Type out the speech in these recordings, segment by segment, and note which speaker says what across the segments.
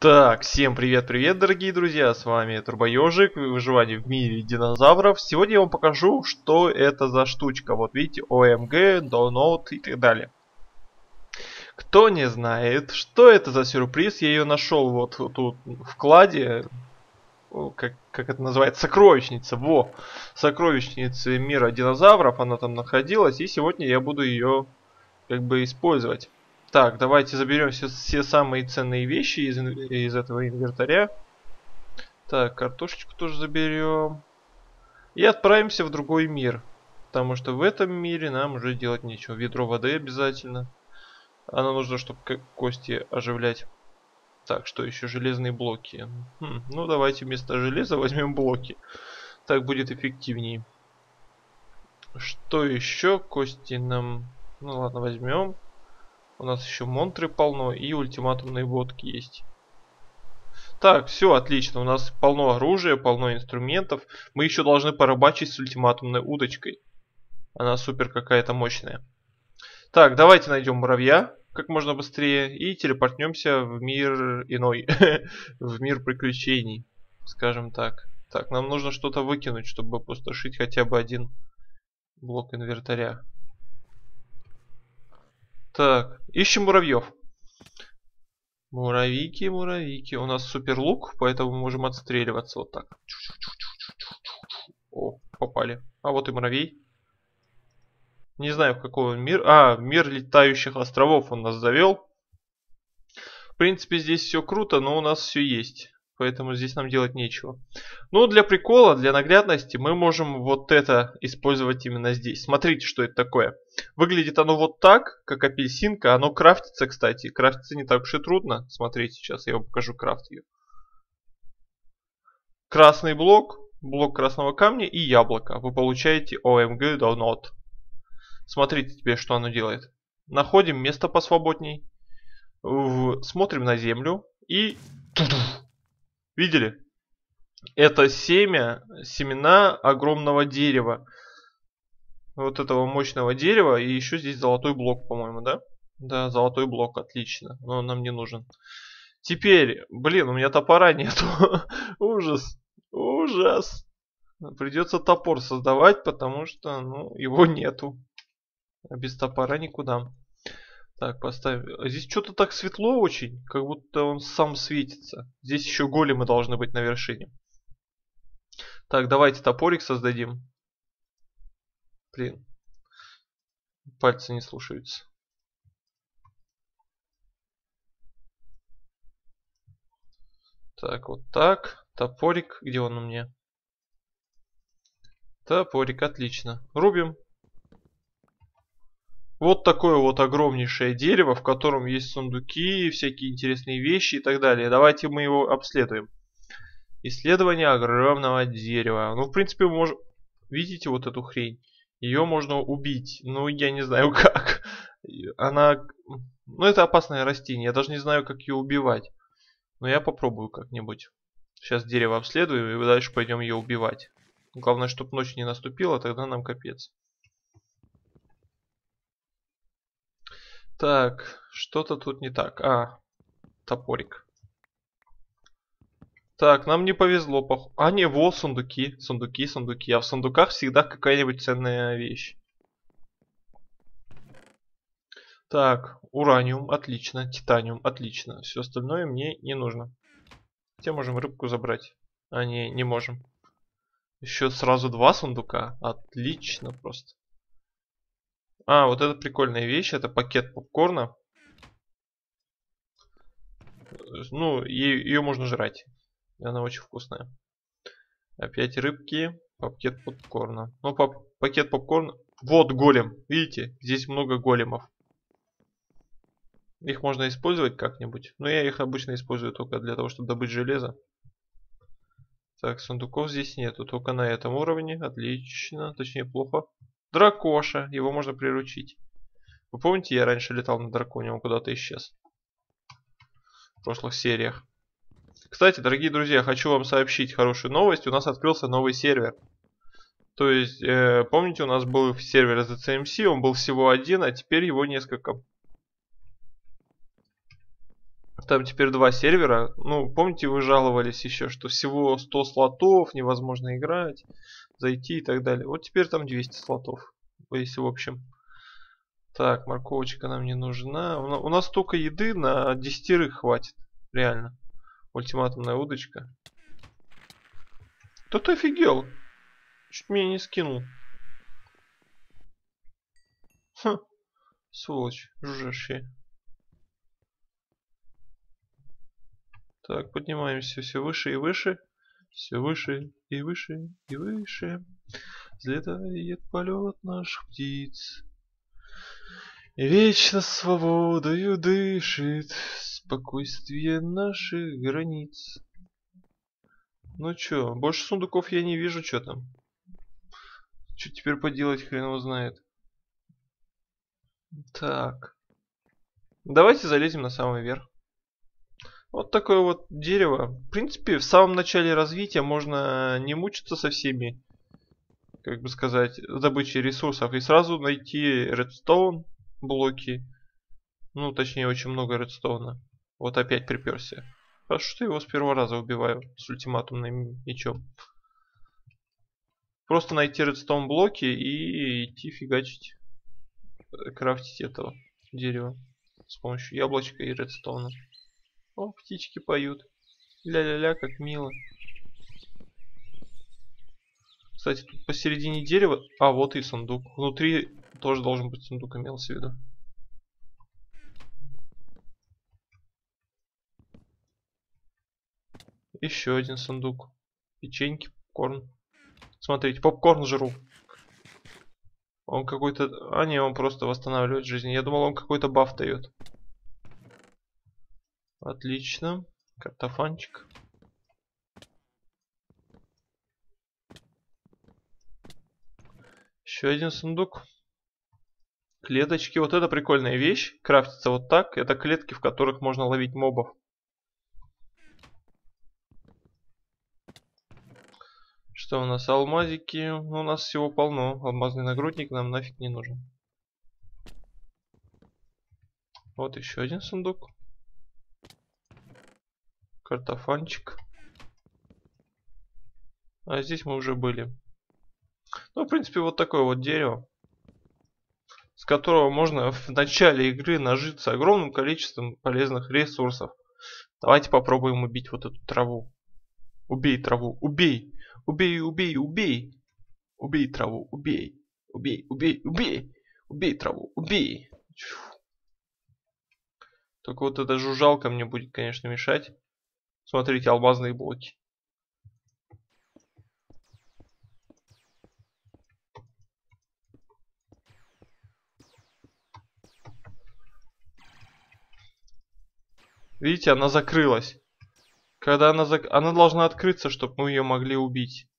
Speaker 1: Так, всем привет-привет, дорогие друзья, с вами Турбоежик, выживание в мире динозавров. Сегодня я вам покажу, что это за штучка. Вот видите, OMG, Download и так далее. Кто не знает, что это за сюрприз, я ее нашел вот тут в вкладе, как, как это называется, сокровищница, во, сокровищница мира динозавров, она там находилась, и сегодня я буду ее как бы использовать. Так, давайте заберем все, все самые ценные вещи из, из этого инвентаря. Так, картошечку тоже заберем. И отправимся в другой мир. Потому что в этом мире нам уже делать нечего. Ведро воды обязательно. Оно нужно, чтобы кости оживлять. Так, что еще? Железные блоки. Хм, ну, давайте вместо железа возьмем блоки. Так будет эффективнее. Что еще? Кости нам... Ну ладно, возьмем. У нас еще монтры полно и ультиматумные водки есть. Так, все отлично. У нас полно оружия, полно инструментов. Мы еще должны порыбачить с ультиматумной удочкой. Она супер какая-то мощная. Так, давайте найдем муравья как можно быстрее и телепортнемся в мир иной. в мир приключений, скажем так. Так, нам нужно что-то выкинуть, чтобы опустошить хотя бы один блок инвентаря. Так, ищем муравьев. Муравейки, муравейки. У нас супер лук, поэтому мы можем отстреливаться вот так. О, попали. А вот и муравей. Не знаю, в какой он мир. А, мир летающих островов он нас завел. В принципе, здесь все круто, но у нас все есть. Поэтому здесь нам делать нечего. Ну, для прикола, для наглядности мы можем вот это использовать именно здесь. Смотрите, что это такое. Выглядит оно вот так, как апельсинка. Оно крафтится, кстати. Крафтится не так уж и трудно. Смотрите, сейчас я вам покажу крафт ее. Красный блок, блок красного камня и яблоко. Вы получаете OMG Download. Смотрите теперь, что оно делает. Находим место посвободней. Смотрим на землю и... Видели? Это семя, семена огромного дерева. Вот этого мощного дерева. И еще здесь золотой блок, по-моему, да? Да, золотой блок, отлично. Но он нам не нужен. Теперь, блин, у меня топора нету. ужас, ужас. Придется топор создавать, потому что, ну, его нету. А без топора никуда. Так, поставим. Здесь что-то так светло очень, как будто он сам светится. Здесь еще големы должны быть на вершине. Так, давайте топорик создадим. Блин. Пальцы не слушаются. Так, вот так. Топорик. Где он у меня? Топорик, отлично. Рубим. Вот такое вот огромнейшее дерево, в котором есть сундуки, всякие интересные вещи и так далее. Давайте мы его обследуем. Исследование огромного дерева. Ну, в принципе, можем... Видите вот эту хрень? Ее можно убить. Ну, я не знаю как. Она... Ну, это опасное растение. Я даже не знаю, как ее убивать. Но я попробую как-нибудь. Сейчас дерево обследую и дальше пойдем ее убивать. Главное, чтобы ночь не наступила, тогда нам капец. Так, что-то тут не так. А, топорик. Так, нам не повезло. Пох... А, не, вот сундуки. Сундуки, сундуки. А в сундуках всегда какая-нибудь ценная вещь. Так, ураниум, отлично. Титаниум, отлично. Все остальное мне не нужно. Хотя можем рыбку забрать. А, не, не можем. Еще сразу два сундука. Отлично просто. А, вот это прикольная вещь, это пакет попкорна. Ну, ее можно жрать. Она очень вкусная. Опять рыбки, пакет попкорна. Ну, пап пакет попкорна. Вот голем, видите? Здесь много големов. Их можно использовать как-нибудь. Но я их обычно использую только для того, чтобы добыть железо. Так, сундуков здесь нету, только на этом уровне. Отлично, точнее плохо. Дракоша, его можно приручить. Вы помните, я раньше летал на драконе, он куда-то исчез. В прошлых сериях. Кстати, дорогие друзья, хочу вам сообщить хорошую новость. У нас открылся новый сервер. То есть, э, помните, у нас был сервер ZCMC, он был всего один, а теперь его несколько. Там теперь два сервера. Ну, помните, вы жаловались еще, что всего 100 слотов, невозможно играть, зайти и так далее. Вот теперь там 200 слотов, если в общем. Так, морковочка нам не нужна. У нас столько еды на десятерых хватит. Реально. Ультиматумная удочка. Да ты офигел. Чуть меня не скинул. Хм. Сволочь, жужжащая. Так, поднимаемся все выше и выше. Все выше и выше и выше. Взлетает полет наших птиц. И вечно свободою дышит спокойствие наших границ. Ну чё, больше сундуков я не вижу, что там. Что теперь поделать, хрен его знает. Так. Давайте залезем на самый верх. Вот такое вот дерево. В принципе, в самом начале развития можно не мучиться со всеми, как бы сказать, добычей ресурсов. И сразу найти редстоун блоки. Ну, точнее, очень много редстоуна. Вот опять приперся. Хорошо, что его с первого раза убиваю с ультиматумным мечом. Просто найти редстоун блоки и идти фигачить, э, крафтить этого дерева с помощью яблочка и редстоуна. О, птички поют. Ля-ля-ля, как мило. Кстати, тут посередине дерева... А, вот и сундук. Внутри тоже должен быть сундук, имелся в виду. Еще один сундук. Печеньки, попкорн. Смотрите, попкорн жру. Он какой-то... А, не, он просто восстанавливает жизнь. Я думал, он какой-то баф дает. Отлично. Картофанчик. Еще один сундук. Клеточки. Вот это прикольная вещь. Крафтится вот так. Это клетки, в которых можно ловить мобов. Что у нас? Алмазики. У нас всего полно. Алмазный нагрудник нам нафиг не нужен. Вот еще один сундук. Картофанчик. А здесь мы уже были. Ну, в принципе, вот такое вот дерево. С которого можно в начале игры нажиться огромным количеством полезных ресурсов. Давайте попробуем убить вот эту траву. Убей траву, убей! Убей, убей, убей! Убей траву, убей! Убей, убей, убей! Убей траву, убей! Только вот эта жужжалка мне будет, конечно, мешать. Смотрите, алмазные блоки. Видите, она закрылась. Когда она зак... Она должна открыться, чтобы мы ее могли убить.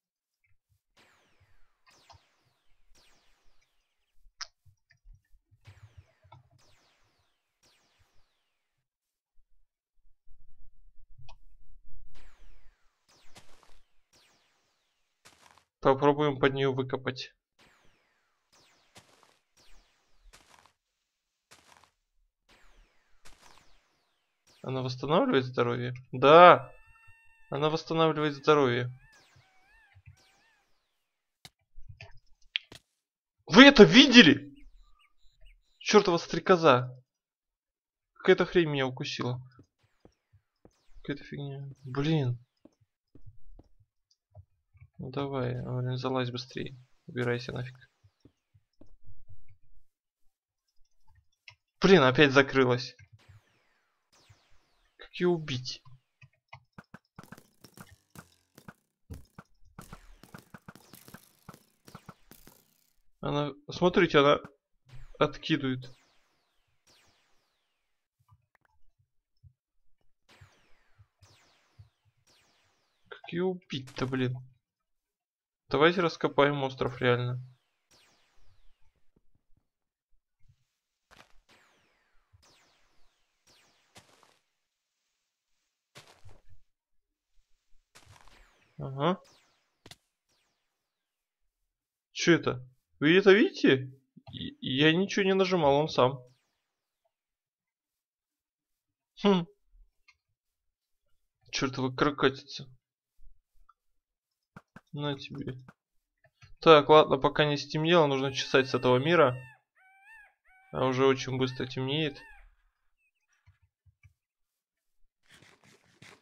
Speaker 1: Попробуем под нее выкопать. Она восстанавливает здоровье? Да! Она восстанавливает здоровье. Вы это видели? Чертова стрекоза. Какая-то хрень меня укусила. Какая-то фигня. Блин. Ну давай, залазь быстрее. Убирайся нафиг. Блин, опять закрылась. Как ее убить? Она, смотрите, она откидывает. Как ее убить-то, блин? Давайте раскопаем остров реально. Ага. Что это? Вы это видите? Я ничего не нажимал, он сам. Хм. Чертова крокатица. На тебе. Так, ладно, пока не стемнело, нужно чесать с этого мира. А уже очень быстро темнеет.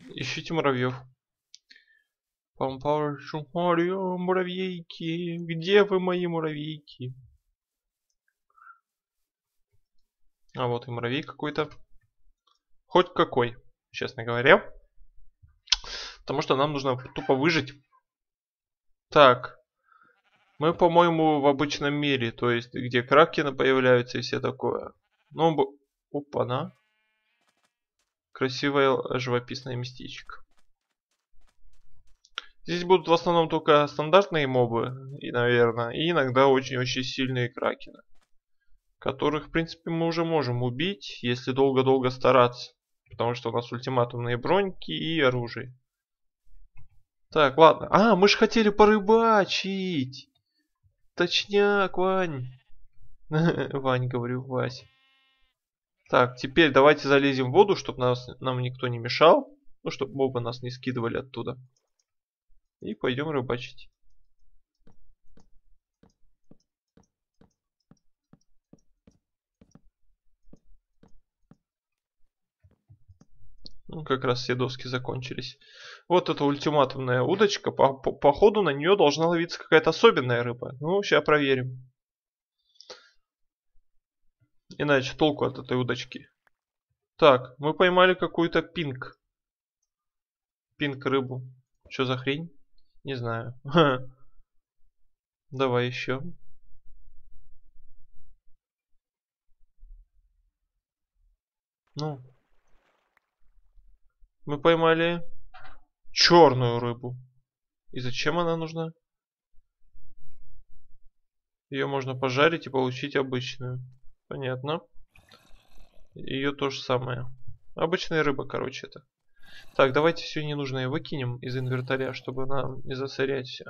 Speaker 1: Ищите муравьев. Пампауэр Шумарио, муравейки. Где вы, мои муравейки? А вот и муравей какой-то. Хоть какой, честно говоря. Потому что нам нужно тупо выжить. Так. Мы, по-моему, в обычном мире. То есть, где кракены появляются и все такое. Ну, опа-на. Красивое живописное местечко. Здесь будут в основном только стандартные мобы, и, наверное, и иногда очень-очень сильные кракены. Которых, в принципе, мы уже можем убить, если долго-долго стараться. Потому что у нас ультиматумные броньки и оружие. Так, ладно. А, мы же хотели порыбачить. Точняк, Вань. Вань, говорю, Вась. Так, теперь давайте залезем в воду, чтобы нас, нам никто не мешал. Ну, чтобы мобы нас не скидывали оттуда. И пойдем рыбачить. Ну, как раз все доски закончились. Вот эта ультиматумная удочка. По, по, по ходу на нее должна ловиться какая-то особенная рыба. Ну, сейчас проверим. Иначе толку от этой удочки. Так, мы поймали какую-то пинг. Пинг рыбу. Что за хрень? Не знаю. Давай еще. Ну. Мы поймали черную рыбу. И зачем она нужна? Ее можно пожарить и получить обычную. Понятно. Ее то же самое. Обычная рыба, короче, это. Так, давайте все ненужное выкинем из инвентаря, чтобы нам не засорять все.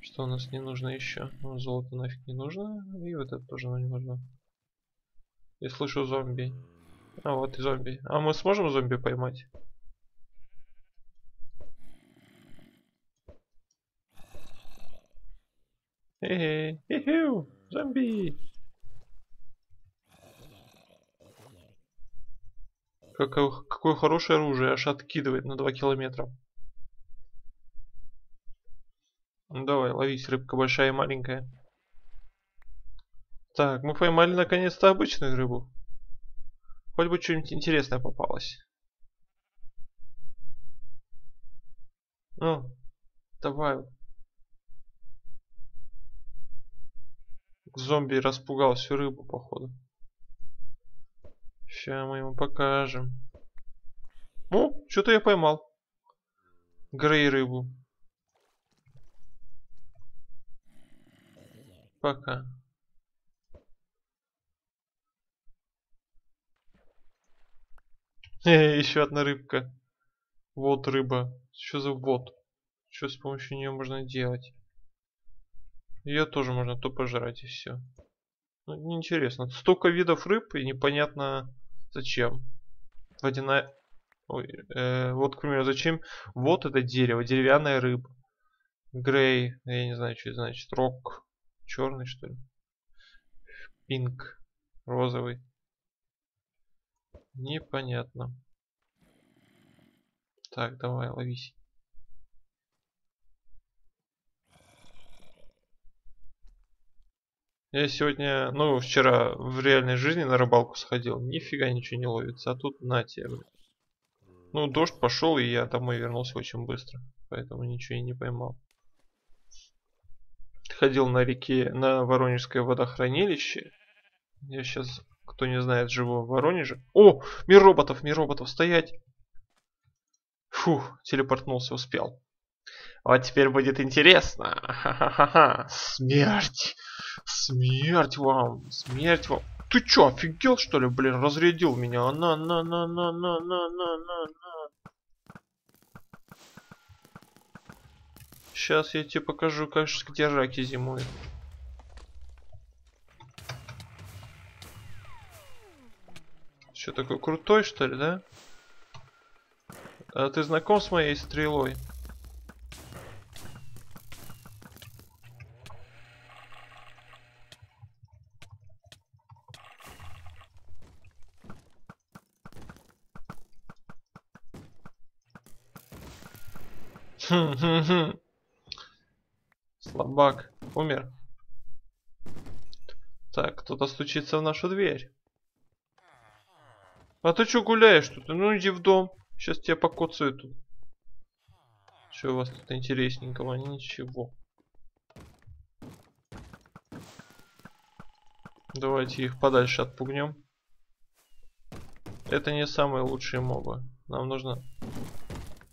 Speaker 1: Что у нас не нужно еще? Ну, золото нафиг не нужно. И вот это тоже не нужно. Я слышу зомби. А, вот и зомби. А мы сможем зомби поймать? Эй, эй, зомби! Какое, какое хорошее оружие, аж откидывает на 2 километра. Ну давай, ловись, рыбка большая и маленькая. Так, мы поймали наконец-то обычную рыбу. Хоть бы что-нибудь интересное попалось. Ну, давай. Зомби распугал всю рыбу, походу. Сейчас мы ему покажем. О, что-то я поймал. Грей рыбу. Пока. Еще одна рыбка. Вот рыба. Что за вот? Что с помощью нее можно делать? Ее тоже можно то пожрать и все. Ну, неинтересно. Столько видов рыб и непонятно Зачем? Водяная... Ой, э, вот, к примеру, зачем? Вот это дерево, деревянная рыба. Грей, я не знаю, что это значит. Рок. Черный, что ли? Пинк. Розовый. Непонятно. Так, давай, ловись. Я сегодня, ну, вчера в реальной жизни на рыбалку сходил, нифига ничего не ловится, а тут на тебе, Ну, дождь пошел, и я домой вернулся очень быстро, поэтому ничего и не поймал. Ходил на реке, на Воронежское водохранилище. Я сейчас, кто не знает, живу в Воронеже. О, мир роботов, мир роботов, стоять! Фух, телепортнулся, успел. Вот теперь будет интересно. Ха-ха-ха. Смерть. Смерть вам. Смерть вам. Ты чё, офигел что ли, блин, разрядил меня? На, на, на, на, на, на, на, на, на. Сейчас я тебе покажу, как, где раки зимуют. Что такой крутой, что ли, да? А ты знаком с моей стрелой? Слабак. Умер. Так, кто-то стучится в нашу дверь. А ты что гуляешь тут? Ну иди в дом. Сейчас тебя покоцают тут. Что у вас тут интересненького? Ничего. Давайте их подальше отпугнем. Это не самые лучшие мобы. Нам нужно...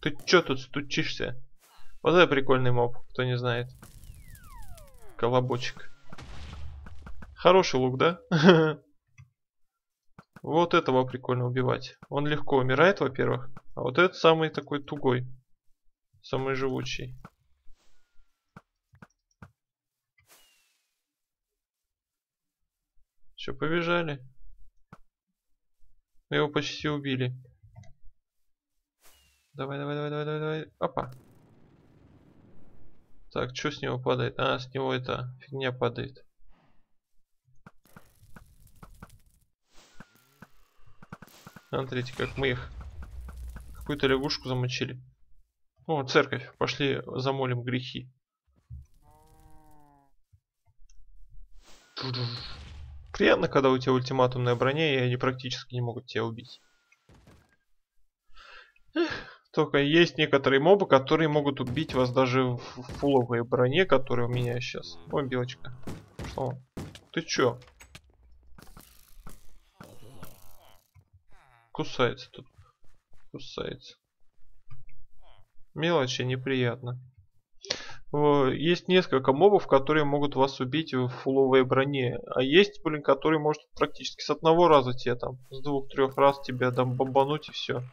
Speaker 1: Ты чё тут стучишься? Вот это прикольный моб, кто не знает. Колобочек. Хороший лук, да? Вот этого прикольно убивать. Он легко умирает, во-первых. А вот этот самый такой тугой. Самый живучий. Все, побежали. Его почти убили. Давай, давай, давай, давай, давай, давай. Опа. Так, что с него падает? А, с него эта фигня падает. Смотрите, как мы их какую-то лягушку замочили. О, церковь. Пошли замолим грехи. Приятно, когда у тебя ультиматумная броня, и они практически не могут тебя убить. Только есть некоторые мобы, которые могут убить вас даже в фуловой броне, которая у меня сейчас. О, белочка. Что? Ты чё? Кусается тут. Кусается. Мелочи неприятно. Есть несколько мобов, которые могут вас убить в фуловой броне. А есть, блин, которые может практически с одного раза тебе там, с двух-трех раз тебя там бомбануть и все.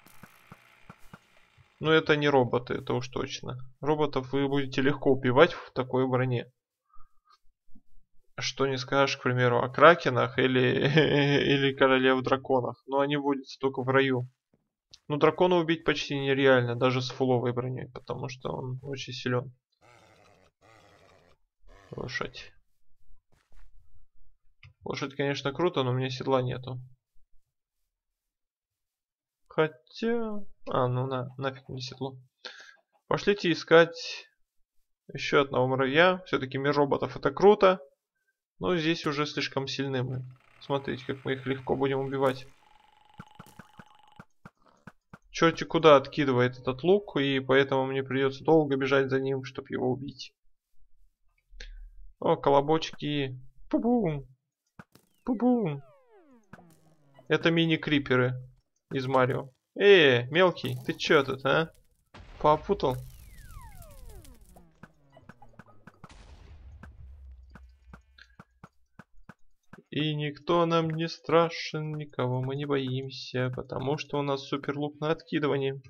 Speaker 1: Но это не роботы, это уж точно. Роботов вы будете легко убивать в такой броне. Что не скажешь, к примеру, о кракенах или, или королев драконах. Но они водятся только в раю. Но дракона убить почти нереально, даже с фуловой броней, потому что он очень силен. Лошадь. Лошадь, конечно, круто, но у меня седла нету. Хотя... А, ну на, нафиг мне седло. Пошлите искать еще одного муравья. Все-таки мир роботов это круто. Но здесь уже слишком сильны мы. Смотрите, как мы их легко будем убивать. Черти куда откидывает этот лук, и поэтому мне придется долго бежать за ним, чтобы его убить. О, колобочки. Пу-бум. Пу-бум. Это мини-криперы из Марио. Эй, мелкий, ты чё тут, а? Попутал? И никто нам не страшен, никого мы не боимся, потому что у нас супер лук на откидывание.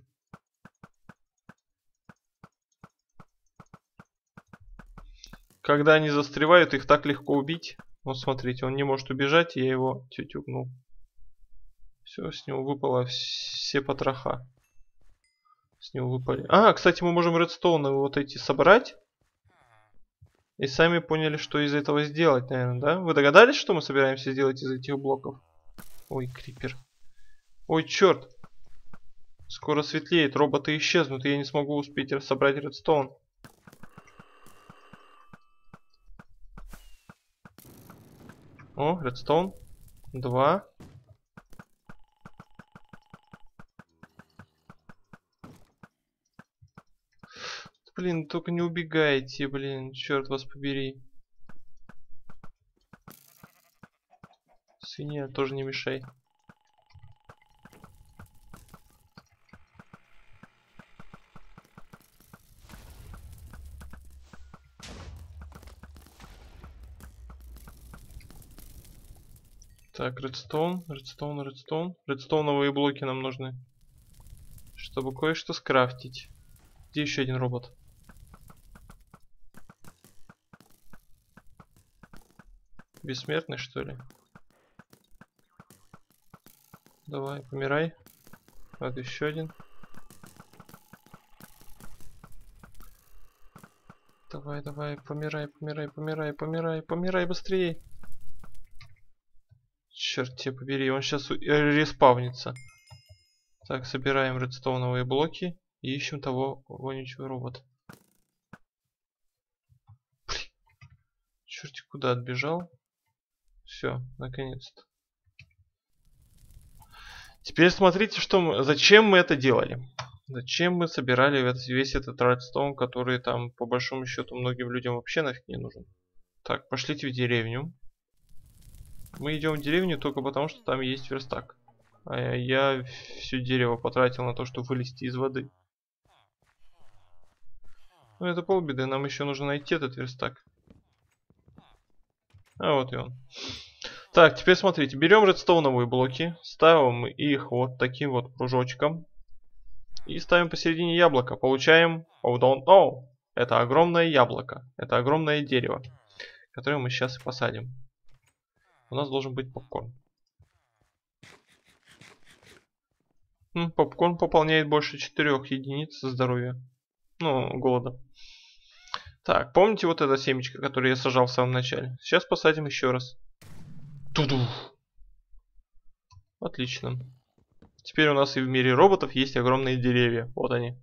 Speaker 1: Когда они застревают, их так легко убить. Вот смотрите, он не может убежать, я его тютюкнул. Все, с него выпало все потроха. С него выпали. А, кстати, мы можем редстоуны вот эти собрать. И сами поняли, что из этого сделать, наверное, да? Вы догадались, что мы собираемся сделать из этих блоков? Ой, крипер. Ой, черт. Скоро светлеет, роботы исчезнут, и я не смогу успеть собрать редстоун. О, редстоун. Два. Блин, только не убегайте, блин, черт вас побери. Свинья, тоже не мешай. Так, редстоун, редстоун, редстоун. Редстоуновые блоки нам нужны. Чтобы кое-что скрафтить. Где еще один робот? Бессмертный, что ли? Давай, помирай. Вот еще один. Давай, давай, помирай, помирай, помирай, помирай, помирай быстрее. Черт тебе побери, он сейчас э, респавнится. Так, собираем редстоуновые блоки и ищем того вонючего робота. Черт, куда отбежал? Все, наконец-то. Теперь смотрите, что мы, зачем мы это делали. Зачем мы собирали весь этот редстоун, который там, по большому счету, многим людям вообще нафиг не нужен. Так, пошлите в деревню. Мы идем в деревню только потому, что там есть верстак. А я все дерево потратил на то, чтобы вылезти из воды. Ну это полбеды, нам еще нужно найти этот верстак. А вот и он. Так, теперь смотрите, берем редстоуновые блоки, ставим их вот таким вот кружочком и ставим посередине яблока. Получаем oh, don't know. Это огромное яблоко, это огромное дерево, которое мы сейчас и посадим. У нас должен быть попкорн. Попкорн пополняет больше 4 единиц здоровья. Ну, голода. Так, помните вот это семечко, которое я сажал в самом начале? Сейчас посадим еще раз. Туду. Отлично. Теперь у нас и в мире роботов есть огромные деревья. Вот они.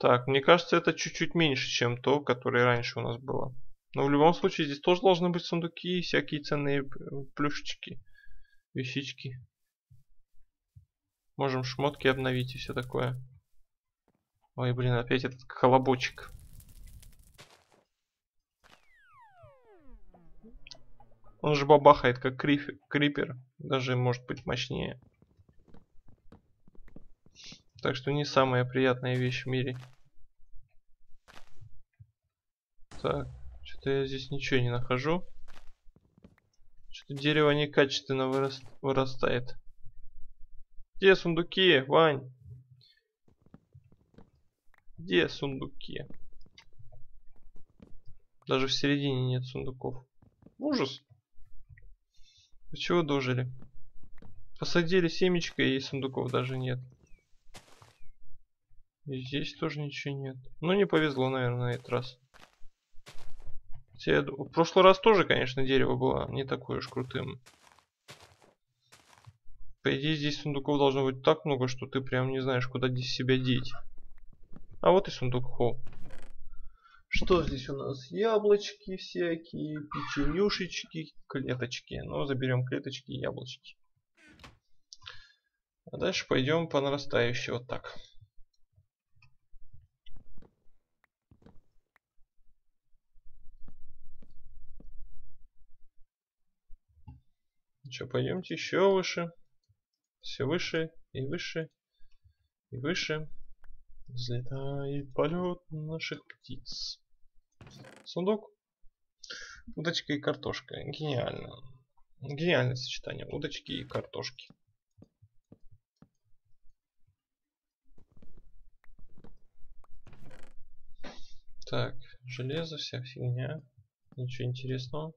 Speaker 1: Так, мне кажется, это чуть-чуть меньше, чем то, которое раньше у нас было. Но в любом случае здесь тоже должны быть сундуки и всякие ценные плюшечки, вещички. Можем шмотки обновить и все такое. Ой, блин, опять этот колобочек. Он же бабахает как крипер. Даже может быть мощнее. Так что не самая приятная вещь в мире. Так, что-то я здесь ничего не нахожу. Что-то дерево некачественно вырас, вырастает. Где сундуки, Вань? Где сундуки? Даже в середине нет сундуков. Ужас. Вы чего дожили? Посадили семечко и сундуков даже нет. И здесь тоже ничего нет. Ну не повезло, наверное, на этот раз. Хотя, в прошлый раз тоже, конечно, дерево было не такое уж крутым. По идее, здесь сундуков должно быть так много, что ты прям не знаешь, куда здесь себя деть. А вот и сундук Хо. Что здесь у нас? Яблочки всякие, печенюшечки, клеточки. Ну, заберем клеточки и яблочки. А дальше пойдем по нарастающей вот так. Что, пойдемте еще выше. Все выше и выше и выше. Взлетает полет наших птиц. Сундук. Удочка и картошка. Гениально. Гениальное сочетание. Удочки и картошки. Так, железо, вся фигня. Ничего интересного.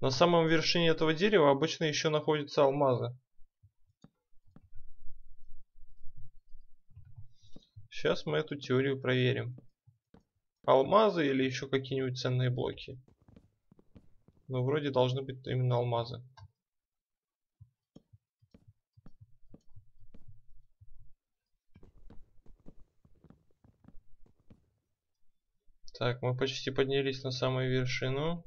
Speaker 1: На самом вершине этого дерева обычно еще находятся алмазы. Сейчас мы эту теорию проверим. Алмазы или еще какие-нибудь ценные блоки. Но вроде должны быть именно алмазы. Так, мы почти поднялись на самую вершину.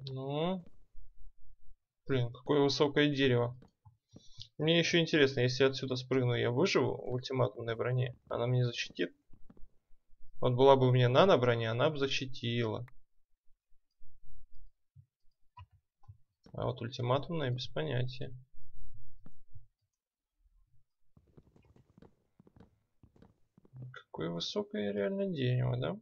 Speaker 1: Ну, Блин, какое высокое дерево. Мне еще интересно, если отсюда спрыгну, я выживу в ультиматумной броне? Она мне защитит? Вот была бы у меня нано броня, она бы защитила. А вот ультиматумная без понятия. Какое высокое реально дерево, да?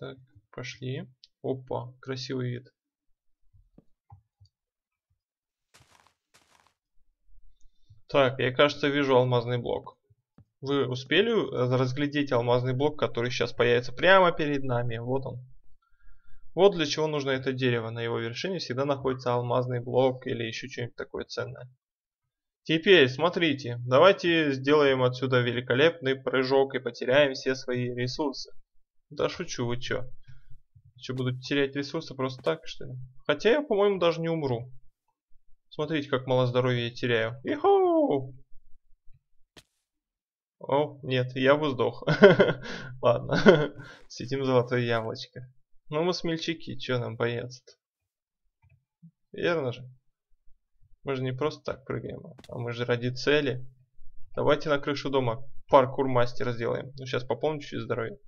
Speaker 1: Так, пошли. Опа, красивый вид. Так, я, кажется, вижу алмазный блок. Вы успели разглядеть алмазный блок, который сейчас появится прямо перед нами? Вот он. Вот для чего нужно это дерево. На его вершине всегда находится алмазный блок или еще что-нибудь такое ценное. Теперь, смотрите, давайте сделаем отсюда великолепный прыжок и потеряем все свои ресурсы. Да шучу, вы чё? Что, буду терять ресурсы просто так, что ли? Хотя я, по-моему, даже не умру. Смотрите, как мало здоровья я теряю. Иху! О, нет, я бы сдох. Ладно, сидим золотое яблочко. Ну мы смельчаки, что нам бояться-то? Верно же? Мы же не просто так прыгаем, а мы же ради цели. Давайте на крышу дома паркур мастера сделаем. Ну сейчас пополню чуть здоровье.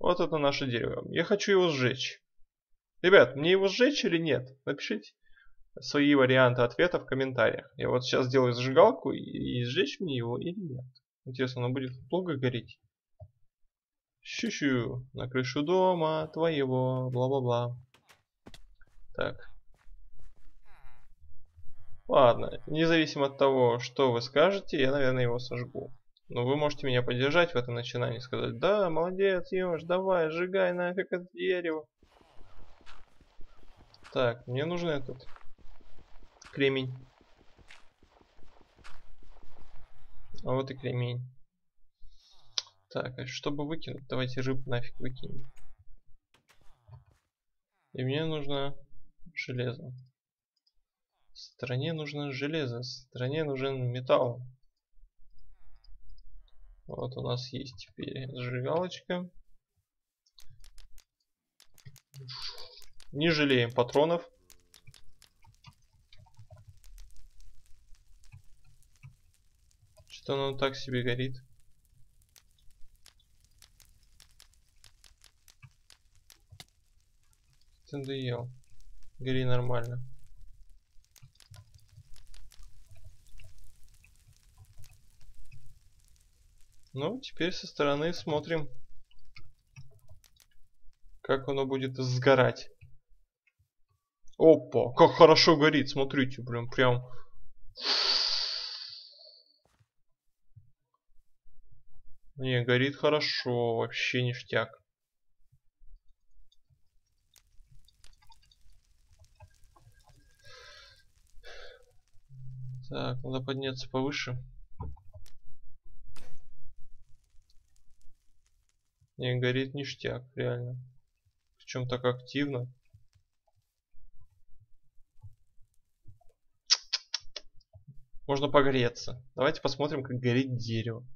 Speaker 1: Вот это наше дерево. Я хочу его сжечь. Ребят, мне его сжечь или нет? Напишите свои варианты ответа в комментариях. Я вот сейчас сделаю зажигалку и, и сжечь мне его или нет. Интересно, оно будет долго гореть? Щу-щу, на крышу дома твоего, бла-бла-бла. Так. Ладно, независимо от того, что вы скажете, я, наверное, его сожгу. Но вы можете меня поддержать в этом начинании, сказать, да, молодец, Ёж, давай, сжигай нафиг это дерево. Так, мне нужен этот кремень. А вот и кремень. Так, а чтобы выкинуть, давайте рыб нафиг выкинем. И мне нужно железо. Стране нужно железо, стране нужен металл. Вот у нас есть теперь зажигалочка. Не жалеем патронов. Что оно так себе горит. Ты надоел. Гори нормально. Ну, теперь со стороны смотрим, как оно будет сгорать. Опа, как хорошо горит, смотрите, блин, прям... Не, горит хорошо, вообще ништяк. Так, надо подняться повыше. Не, горит ништяк, реально. Причем так активно. Можно погреться. Давайте посмотрим, как горит дерево.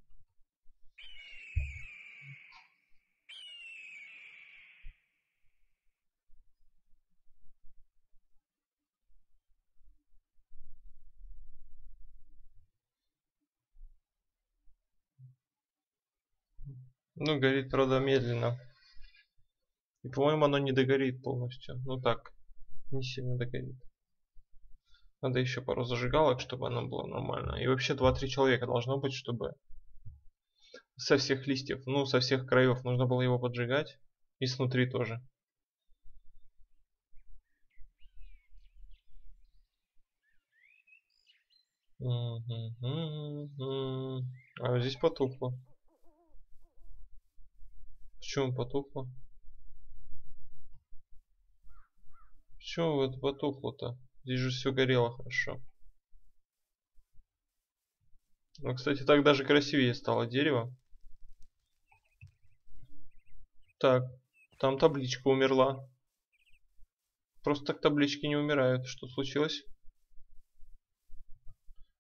Speaker 1: Ну, горит, правда, медленно. И, по-моему, оно не догорит полностью. Ну так, не сильно догорит. Надо еще пару зажигалок, чтобы оно было нормально. И вообще 2-3 человека должно быть, чтобы со всех листьев, ну, со всех краев нужно было его поджигать. И снутри тоже. А здесь потухло. Почему потухло? Почему вот потухло-то? Здесь же все горело хорошо. Ну, кстати, так даже красивее стало дерево. Так, там табличка умерла. Просто так таблички не умирают. Что случилось?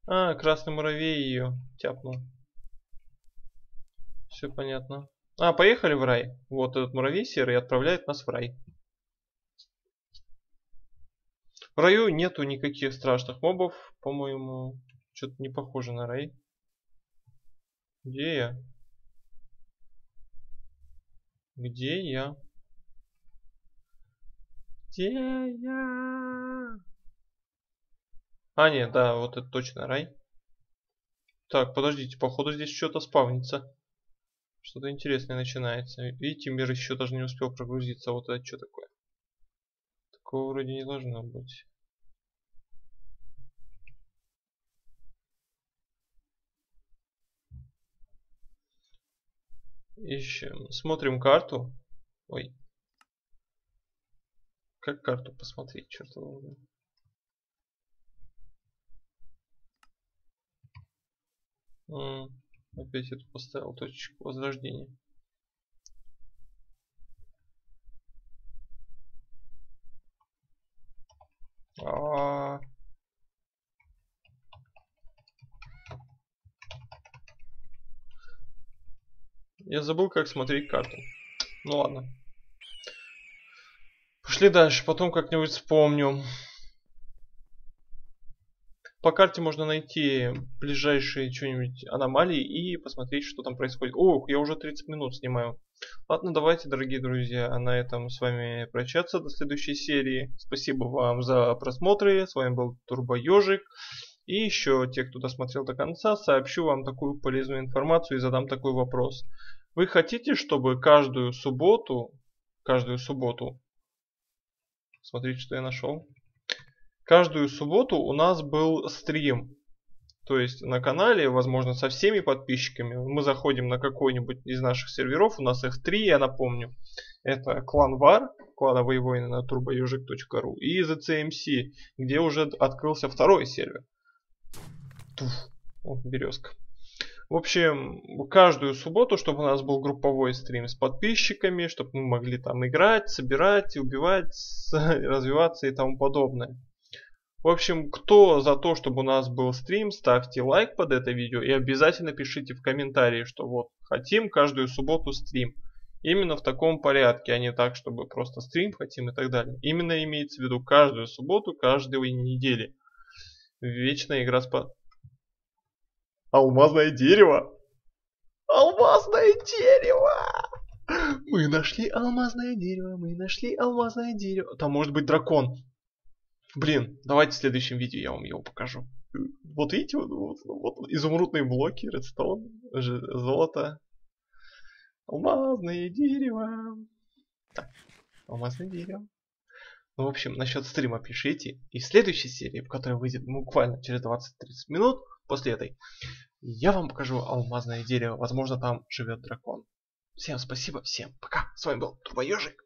Speaker 1: А, красный муравей ее тяпнул. Все понятно. А, поехали в рай. Вот этот муравей серый отправляет нас в рай. В раю нету никаких страшных мобов, по-моему. Что-то не похоже на рай. Где я? Где я? Где я? А, нет, да, вот это точно рай. Так, подождите, походу здесь что-то спавнится. Что-то интересное начинается. Видите, мир еще даже не успел прогрузиться. Вот это что такое? Такого вроде не должно быть. Ищем. Смотрим карту. Ой. Как карту посмотреть, черт возьми. Опять это поставил точку возрождения. А -а -а. Я забыл, как смотреть карту. Ну ладно. Пошли дальше, потом как-нибудь вспомню. По карте можно найти ближайшие что-нибудь аномалии и посмотреть, что там происходит. Ох, я уже 30 минут снимаю. Ладно, давайте, дорогие друзья, на этом с вами прощаться до следующей серии. Спасибо вам за просмотры. С вами был Турбо Ежик. И еще те, кто досмотрел до конца, сообщу вам такую полезную информацию и задам такой вопрос. Вы хотите, чтобы каждую субботу, каждую субботу, смотрите, что я нашел, каждую субботу у нас был стрим. То есть на канале, возможно, со всеми подписчиками. Мы заходим на какой-нибудь из наших серверов. У нас их три, я напомню. Это клан Вар, клановые войны на turboежик.ру и ZCMC, где уже открылся второй сервер. Туф, о, березка. В общем, каждую субботу, чтобы у нас был групповой стрим с подписчиками, чтобы мы могли там играть, собирать, убивать, развиваться и тому подобное. В общем, кто за то, чтобы у нас был стрим, ставьте лайк под это видео и обязательно пишите в комментарии, что вот хотим каждую субботу стрим. Именно в таком порядке, а не так, чтобы просто стрим хотим и так далее. Именно имеется в виду каждую субботу, каждую недели. Вечная игра с, Алмазное дерево. Алмазное дерево! Мы нашли алмазное дерево, мы нашли алмазное дерево. Там может быть дракон. Блин, давайте в следующем видео я вам его покажу. Вот видите, вот, вот, вот изумрудные блоки, редстоун, золото. Алмазное дерево. Так, алмазное дерево. Ну, в общем, насчет стрима пишите. И в следующей серии, в которой выйдет буквально через 20-30 минут, после этой, я вам покажу алмазное дерево. Возможно, там живет дракон. Всем спасибо, всем пока. С вами был Турбоежик.